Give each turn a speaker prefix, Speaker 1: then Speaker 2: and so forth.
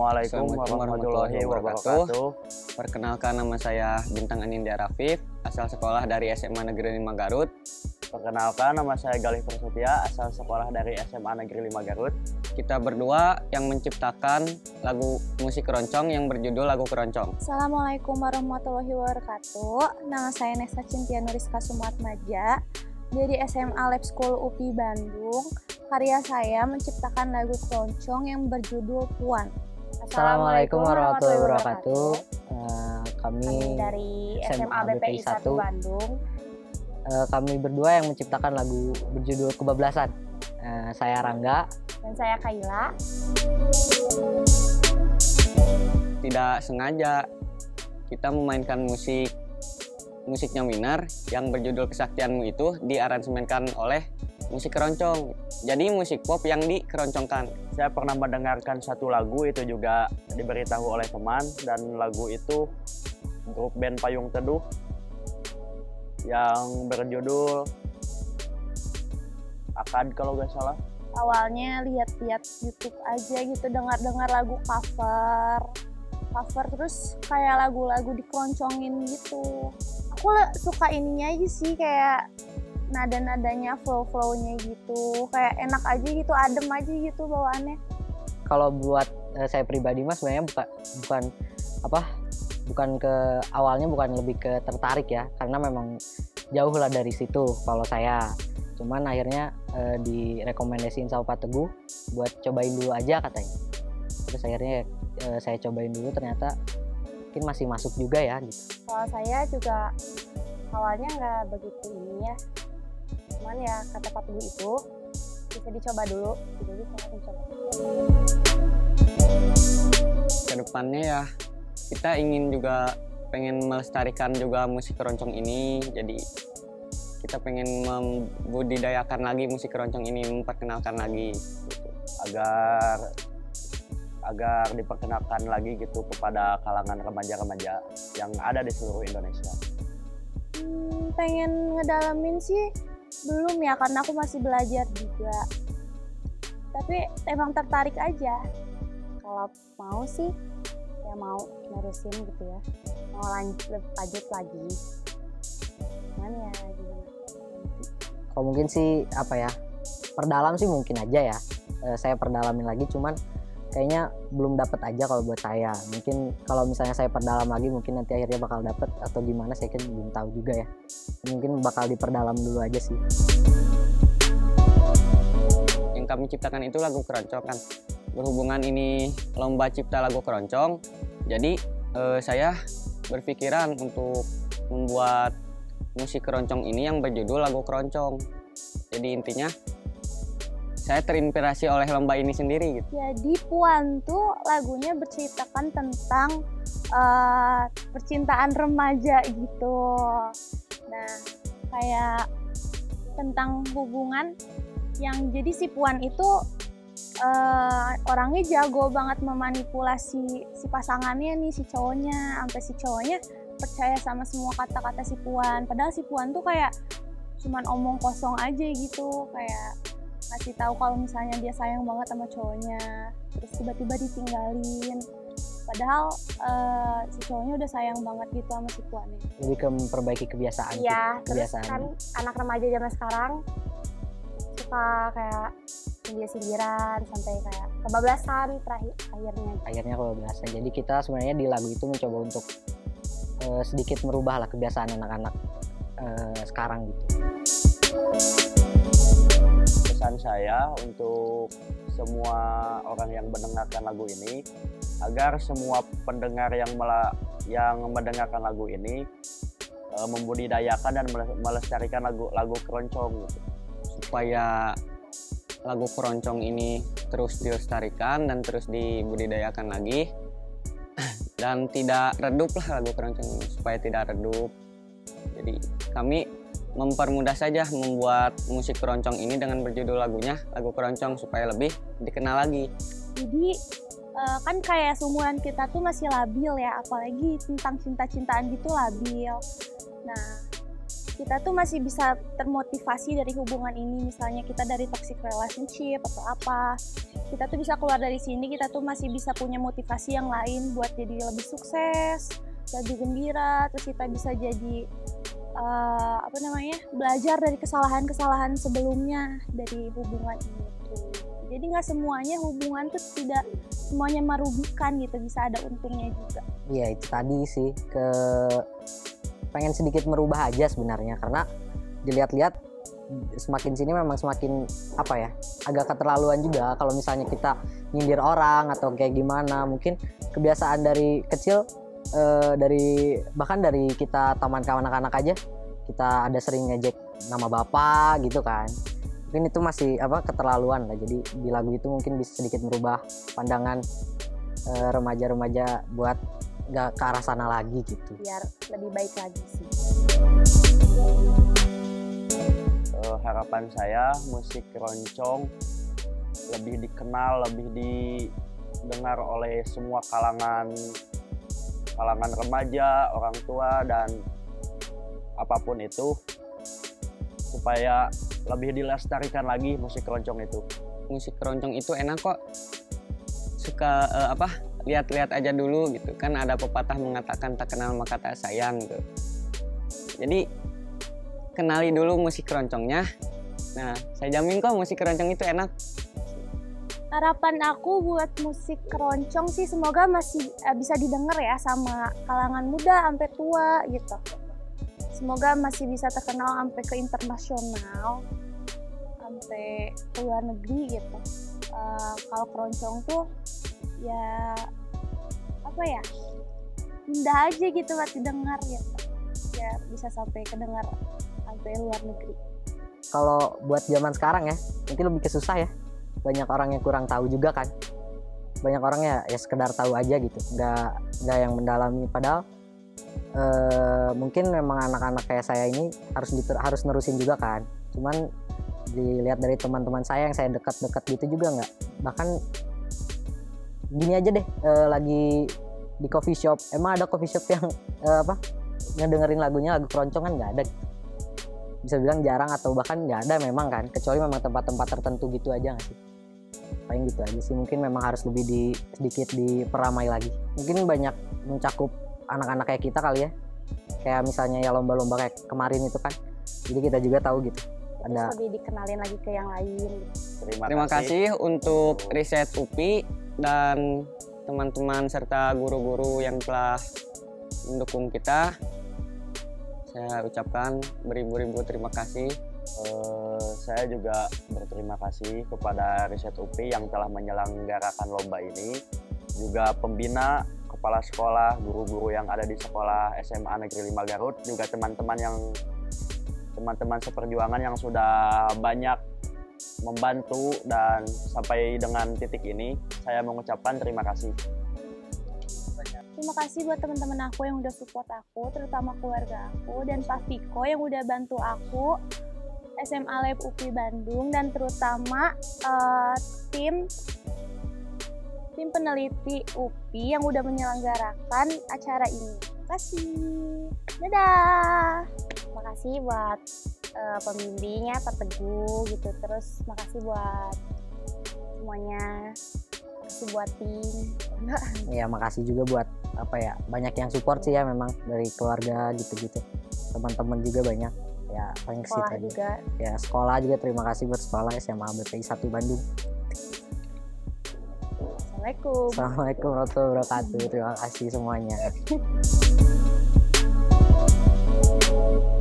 Speaker 1: Assalamualaikum warahmatullahi wabarakatuh.
Speaker 2: Perkenalkan nama saya Bintang Anindya Rafif, asal sekolah dari SMA Negeri 5 Garut.
Speaker 1: Perkenalkan nama saya Galih Prasetya, asal sekolah dari SMA Negeri 5 Garut.
Speaker 2: Kita berdua yang menciptakan lagu musik keroncong yang berjudul Lagu Keroncong.
Speaker 3: Assalamualaikum warahmatullahi wabarakatuh. Nama saya Nesta Cintia Nuriska Sumatmaja dari SMA Lab School UPI Bandung. Karya saya menciptakan lagu keroncong yang berjudul Puan.
Speaker 4: Assalamualaikum warahmatullahi wabarakatuh. Uh, kami,
Speaker 3: Kami dari SMA BPI 1 Bandung.
Speaker 4: uh, kami berdua yang menciptakan lagu berjudul Kebablasan. Uh, saya Rangga.
Speaker 3: Dan saya Kaila.
Speaker 2: Tidak sengaja kita memainkan musik musiknya Winar yang berjudul Kesaktianmu itu diaransemenkan oleh musik keroncong. Jadi musik pop yang dikeroncongkan.
Speaker 1: Saya pernah mendengarkan satu lagu itu juga diberitahu oleh teman dan lagu itu grup band Payung Teduh yang berjudul Akad kalau nggak salah.
Speaker 3: Awalnya lihat-lihat YouTube aja gitu, dengar-dengar lagu cover. Cover terus kayak lagu-lagu dikeroncongin gitu. Aku suka ininya aja sih kayak nada-nadanya flow-flownya gitu. Kayak enak aja gitu, adem aja gitu bawaannya.
Speaker 4: Kalau buat uh, saya pribadi mas sebenarnya bukan bukan apa bukan ke awalnya bukan lebih ke tertarik ya karena memang jauh lah dari situ kalau saya cuman akhirnya uh, direkomendasiin sama Pak Teguh buat cobain dulu aja katanya terus akhirnya uh, saya cobain dulu ternyata mungkin masih masuk juga ya gitu
Speaker 3: Kalau saya juga awalnya nggak begitu ini ya. Cuman ya kata Pak Teguh itu bisa dicoba dulu. Jadi saya mencoba.
Speaker 2: Ke depannya ya kita ingin juga pengen melestarikan juga musik keroncong ini. Jadi kita pengen membudidayakan lagi musik keroncong ini, memperkenalkan lagi. gitu.
Speaker 1: agar agar diperkenalkan lagi gitu kepada kalangan remaja-remaja yang ada di seluruh Indonesia.
Speaker 3: Hmm, pengen ngedalamin sih belum ya karena aku masih belajar juga. Tapi emang tertarik aja. Kalau mau sih ya mau nerusin gitu ya. Mau lanjut lanjut lagi. Cuman ya gimana?
Speaker 4: kalau mungkin sih apa ya perdalam sih mungkin aja ya Eh, saya perdalamin lagi cuman kayaknya belum dapat aja kalau buat saya mungkin kalau misalnya saya perdalam lagi mungkin nanti akhirnya bakal dapet atau gimana saya kan belum tahu juga ya mungkin bakal diperdalam dulu aja sih
Speaker 2: Yang kami ciptakan itu lagu keroncong kan. Berhubungan ini lomba cipta lagu keroncong, jadi eh, saya berpikiran untuk membuat musik keroncong ini yang berjudul lagu keroncong. Jadi intinya saya terinspirasi oleh lomba ini sendiri gitu.
Speaker 3: Jadi Puan tuh lagunya berceritakan tentang eh, percintaan remaja gitu. Nah, kayak tentang hubungan yang jadi si Puan itu eh, orangnya jago banget memanipulasi si pasangannya nih si cowoknya sampai si cowoknya percaya sama semua kata-kata si Puan. Padahal si Puan tuh kayak cuman omong kosong aja gitu kayak ngasih tahu kalau misalnya dia sayang banget sama cowoknya terus tiba-tiba ditinggalin. Padahal eh, si cowoknya udah sayang banget gitu sama si puannya
Speaker 4: lebih ke memperbaiki kebiasaan
Speaker 3: iya terus
Speaker 4: kebiasaan.
Speaker 3: kan anak remaja zaman sekarang suka kayak sindir-sindiran sampai kayak kebablasan terakhir akhirnya.
Speaker 4: Akhirnya kalau biasa jadi kita sebenarnya di lagu itu mencoba untuk eh, sedikit merubah lah kebiasaan anak-anak eh, sekarang gitu
Speaker 1: saya untuk semua orang yang mendengarkan lagu ini agar semua pendengar yang mela- yang mendengarkan lagu ini eh, membudidayakan dan mele- melestarikan lagu lagu keroncong gitu.
Speaker 2: supaya lagu keroncong ini terus dilestarikan dan terus dibudidayakan lagi dan tidak redup lah lagu keroncong ini supaya tidak redup jadi kami mempermudah saja membuat musik keroncong ini dengan berjudul lagunya lagu keroncong supaya lebih dikenal lagi.
Speaker 3: Jadi eh, kan kayak seumuran kita tuh masih labil ya apalagi tentang cinta-cintaan gitu labil. Nah kita tuh masih bisa termotivasi dari hubungan ini misalnya kita dari toxic relationship atau apa. Kita tuh bisa keluar dari sini kita tuh masih bisa punya motivasi yang lain buat jadi lebih sukses lebih gembira terus kita bisa jadi uh, apa namanya belajar dari kesalahan-kesalahan sebelumnya dari hubungan ini tuh. Jadi nggak semuanya hubungan tuh tidak semuanya merugikan gitu bisa ada untungnya juga.
Speaker 4: Iya itu tadi sih ke pengen sedikit merubah aja sebenarnya karena dilihat-lihat semakin sini memang semakin apa ya agak keterlaluan juga. Kalau misalnya kita nyindir orang atau kayak gimana mungkin kebiasaan dari kecil eh, dari bahkan dari kita taman kawan anak-anak aja kita ada sering ngejek nama bapak gitu kan. Mungkin itu masih apa keterlaluan lah. Jadi di lagu itu mungkin bisa sedikit merubah pandangan eh, remaja-remaja buat nggak ke arah sana lagi gitu.
Speaker 3: Biar lebih baik lagi sih.
Speaker 1: Uh, harapan saya musik keroncong lebih dikenal, lebih didengar oleh semua kalangan kalangan remaja, orang tua dan apa pun itu supaya lebih dilestarikan lagi musik keroncong itu.
Speaker 2: Musik keroncong itu enak kok. Suka uh, apa? Lihat-lihat aja dulu gitu. Kan ada pepatah mengatakan tak kenal maka tak sayang gitu. Jadi kenali dulu musik keroncongnya. Nah, saya jamin kok musik keroncong itu enak.
Speaker 3: Harapan aku buat musik keroncong sih semoga masih uh, bisa didengar ya sama kalangan muda sampai tua gitu. Semoga masih bisa terkenal sampai ke internasional, sampai ke luar negeri gitu. Uh, kalau keroncong tuh ya apa ya indah aja gitu buat didengar gitu ya bisa sampai kedengar sampai luar negeri
Speaker 4: kalau buat zaman sekarang ya mungkin lebih kesusah ya banyak orang yang kurang tahu juga kan. Banyak orang ya ya sekedar tahu aja gitu. Nggak nggak yang mendalami. Padahal eh, mungkin memang anak-anak kayak saya ini harus diter, harus nerusin juga kan. Cuman dilihat dari teman-teman saya yang saya dekat-dekat gitu juga nggak. Bahkan gini aja deh eh, lagi di coffee shop. Emang ada coffee shop yang eh, apa ngedengerin lagunya lagu keroncong kan nggak ada. Bisa bilang jarang atau bahkan nggak ada memang kan. Kecuali memang tempat-tempat tertentu gitu aja nggak sih paling gitu aja sih. Mungkin memang harus lebih di sedikit diperamai lagi. Mungkin banyak mencakup anak-anak kayak kita kali ya. Kayak misalnya ya lomba-lomba kayak kemarin itu kan. Jadi kita juga tahu gitu. Ada
Speaker 3: terus lebih dikenalin lagi ke yang lain
Speaker 1: Terima,
Speaker 2: Terima kasih. untuk riset UPI dan teman-teman serta guru-guru yang telah mendukung kita. Saya ucapkan beribu-ribu terima kasih.
Speaker 1: Eh, saya juga berterima kasih kepada Riset UPI yang telah menyelenggarakan lomba ini, juga pembina, kepala sekolah, guru-guru yang ada di sekolah SMA Negeri 5 Garut, juga teman-teman yang teman-teman seperjuangan yang sudah banyak membantu dan sampai dengan titik ini saya mengucapkan terima kasih.
Speaker 3: Terima kasih buat teman-teman aku yang udah support aku, terutama keluarga aku dan Pak Viko yang udah bantu aku SMA Lab UPI Bandung dan terutama eh, tim tim peneliti UPI yang udah menyelenggarakan acara ini. Terima kasih. Dadah. Terima kasih buat eh, pembimbingnya Pak Teguh gitu. Terus makasih buat semuanya. Makasih buat tim. Enggak.
Speaker 4: ya makasih juga buat apa ya banyak yang support sih ya memang dari keluarga gitu-gitu teman-teman juga banyak ya paling ke situ
Speaker 3: juga.
Speaker 4: Ya sekolah juga. Terima kasih buat sekolah SMA BPI 1 Bandung.
Speaker 3: Assalamualaikum.
Speaker 4: Assalamualaikum warahmatullahi wabarakatuh. Terima kasih semuanya.